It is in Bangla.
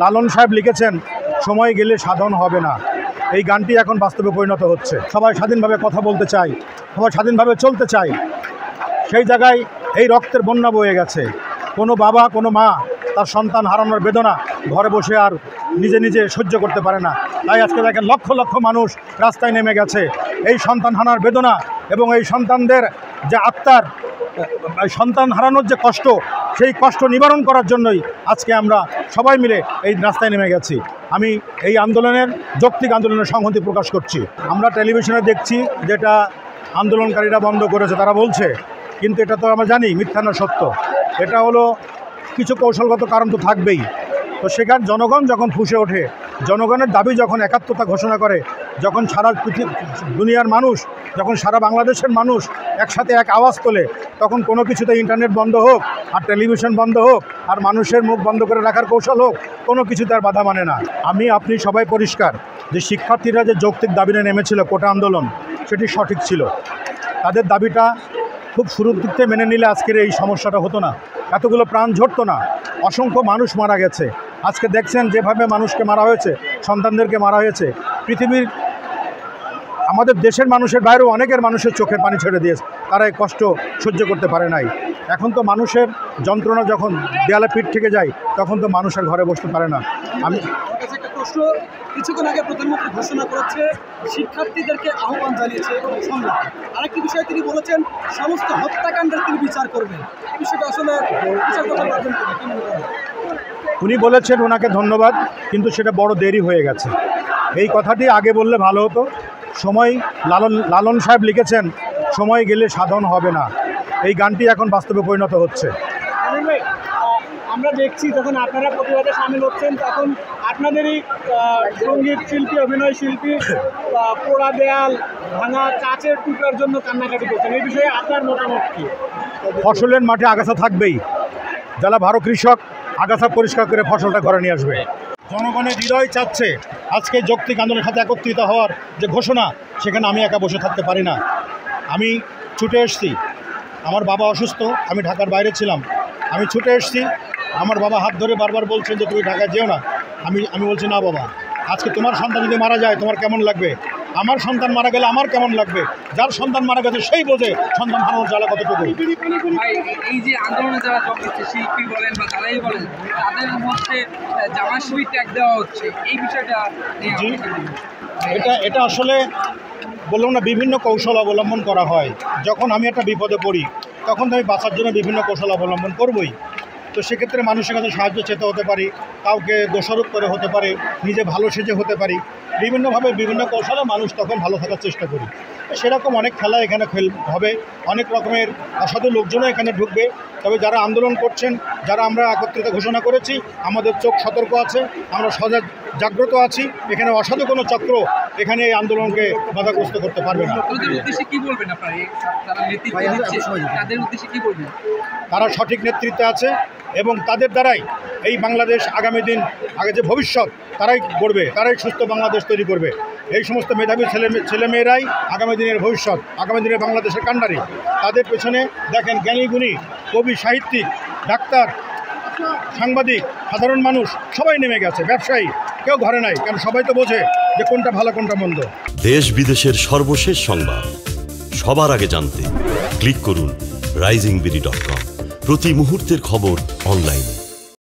লালন সাহেব লিখেছেন, সময় গেলে সাধন হবে না। এই গানটি এখন বাস্তবে পরিণত হচ্ছে। সবাই স্বাধীনভাবে কথা বলতে চাই সবাই স্বাধীনভাবে চলতে চাই সেই জায়গায় এই রক্তের বন্যা বয়ে গেছে। কোনো বাবা, কোনো মা তার সন্তান হারানোর বেদনা ঘরে বসে আর নিজে নিজে সহ্য করতে পারে না। তাই আজকে দেখেন লক্ষ লক্ষ মানুষ রাস্তায় নেমে গেছে। এই সন্তান হানার বেদনা এবং এই সন্তানদের যে আত্মার সন্তান হারানোর যে কষ্ট সেই কষ্ট নিবারণ করার জন্যই আজকে আমরা সবাই মিলে এই রাস্তায় নেমে গেছি। আমি এই আন্দোলনের, যৌক্তিক আন্দোলনের সংহতি প্রকাশ করছি। আমরা টেলিভিশনে দেখছি যেটা আন্দোলনকারীরা বন্ধ করেছে, তারা বলছে। কিন্তু এটা তো আমরা জানি, মিথ্যা না সত্য। এটা হলো কিছু কৌশলগত কারণ তো থাকবেই। তো সেখানে জনগণ যখন ফুসে ওঠে, জনগণের দাবি যখন একাত্মতা ঘোষণা করে, যখন সারা পৃথিবী, দুনিয়ার মানুষ যখন সারা বাংলাদেশের মানুষ একসাথে এক আওয়াজ তোলে, তখন কোনো কিছুতে ইন্টারনেট বন্ধ হোক, আর টেলিভিশন বন্ধ হোক, আর মানুষের মুখ বন্ধ করে রাখার কৌশল হোক, কোনো কিছুতে আর বাধা মানে না। আমি, আপনি সবাই পরিষ্কার যে শিক্ষার্থীরা যে যৌক্তিক দাবি নিয়ে নেমেছিল কোটা আন্দোলন, সেটি সঠিক ছিল। তাদের দাবিটা খুব শুরুর দিক থেকে মেনে নিলে আজকের এই সমস্যাটা হতো না। এতগুলো প্রাণ ঝরতো না। অসংখ্য মানুষ মারা গেছে। আজকে দেখছেন যেভাবে মানুষকে মারা হয়েছে, সন্তানদেরকে মারা হয়েছে। পৃথিবীর আমাদের দেশের মানুষের বাইরেও অনেকের মানুষের চোখে পানি ছেড়ে দিয়েছে। তারা এই কষ্ট সহ্য করতে পারে নাই। এখন তো মানুষের যন্ত্রণা যখন দেয়ালে পিঠ থেকে যায় তখন তো মানুষের ঘরে বসতে পারে না। আমি প্রশ্ন। কিছুক্ষণ আগে প্রধানমন্ত্রী ঘোষণা করেছে শিক্ষার্থীদেরকে আহ্বান জানিয়েছে সংলাপ আরেকটি বিষয়ে তিনি বলেছেন সমস্ত হত্যাকাণ্ডের তিনি বিচার করবেন। বিষয়টা আসলে বিচার করতে পারবেন উনি বলেছেন ওনাকে ধন্যবাদ কিন্তু সেটা বড় দেরি হয়ে গেছে। এই কথাটি আগে বললে ভালো হতো। সময় লালন লালন সাহেব লিখেছেন সময় গেলে সাধন হবে না। এই গানটি এখন বাস্তবে পরিণত হচ্ছে। আমির দেখছি যখন আপনারা প্রতিবাদে সামিল হচ্ছেন তখন আপনাদেরই সংগীত শিল্পী অভিনয় শিল্পী পোড়া দেয়াল ভাঙা কাচের টুকরার জন্য কান্নাকাটি করছেন। এই বিষয়ে আপনার মতামত কি? ফসলের মাঠে আগাছা থাকবেই। যারা ভালো কৃষক আগাছা পরিষ্কার করে ফসলটা ঘরে নিয়ে আসবে। জনগণের হৃদয় চাচ্ছে আজকে যৌক্তিক আন্দোলনের সাথে একত্রিত হওয়ার যে ঘোষণা, সেখানে আমি একা বসে থাকতে পারি না। আমি ছুটে এসছি। আমার বাবা অসুস্থ, আমি ঢাকার বাইরে ছিলাম। আমি ছুটে এসছি। আমার বাবা হাত ধরে বারবার বলছেন যে, তুমি ঢাকায় যেও না। আমি আমি বলছি, না বাবা, আজকে তোমার সন্তান যদি মারা যায়, তোমার কেমন লাগবে? আমার সন্তান মারা গেলে আমার কেমন লাগবে? যার সন্তান মারা গেছে সেই বোঝে সন্তান হারানোর জ্বালা কতটুকু। এই যে আন্দোলনে যারা যোগ দিচ্ছে শিল্পী বলেন বা যারাই বলেন তাদের মধ্যে জামা শিবির ট্যাগ দেওয়া হচ্ছে। এই বিষয়টা নিয়ে জি। আপনি কি বলবেন? এটা এটা আসলে বললাম না বিভিন্ন কৌশল অবলম্বন করা হয়। যখন আমি একটা বিপদে পড়ি তখন তো আমি বাঁচার জন্য বিভিন্ন কৌশল অবলম্বন করবই। তো সেক্ষেত্রে মানুষের কাছে সাহায্য চেতে হতে পারি, কাউকে দোষারোপ করে হতে পারে, নিজে ভালো সেজে হতে পারি। বিভিন্নভাবে বিভিন্ন কৌশলে মানুষ তখন ভালো থাকার চেষ্টা করি। সেরকম অনেক খেলা এখানে খেল হবে। অনেক রকমের অসাধু লোকজনও এখানে ঢুকবে। তবে যারা আন্দোলন করছেন যারা আমরা একত্রিত ঘোষণা করেছি আমাদের চোখ সতর্ক আছে আমরা সজাগ জাগ্রত আছি। এখানে অসাধু কোনো চক্র এখানে এই আন্দোলনকে বাধাগ্রস্ত করতে পারবে না। ওদের উদ্দেশ্যে কি বলবেন আপনার? এই যারা নেতৃত্ব দিচ্ছে তাদের উদ্দেশ্যে কি বলবেন? তারা সঠিক নেতৃত্বে আছে এবং তাদের দ্বারাই এই বাংলাদেশ আগামী দিন আগে যে ভবিষ্যৎ তারাই গড়বে তারাই সুস্থ বাংলাদেশ তৈরি করবে। এই সমস্ত মেধাবী ছেলে ছেলেমেয়েরাই আগামী দিনের ভবিষ্যৎ, আগামী দিনের বাংলাদেশের কাণ্ডারি। তাদের পেছনে দেখেন জ্ঞানী গুণী, কবি, সাহিত্যিক, ডাক্তার, সাংবাদিক, সাধারণ মানুষ, সবাই নেমে গেছে, ব্যবসায়ী, কেউ ঘরে নাই, কারণ সবাই তো বোঝে যে কোনটা ভালো, কোনটা মন্দ। দেশ বিদেশের সর্বশেষ সংবাদ। সবার আগে জানতে ক্লিক করুন রাইজিং বিডি ডট কম। প্রতি মুহূর্তের খবর অনলাইনে।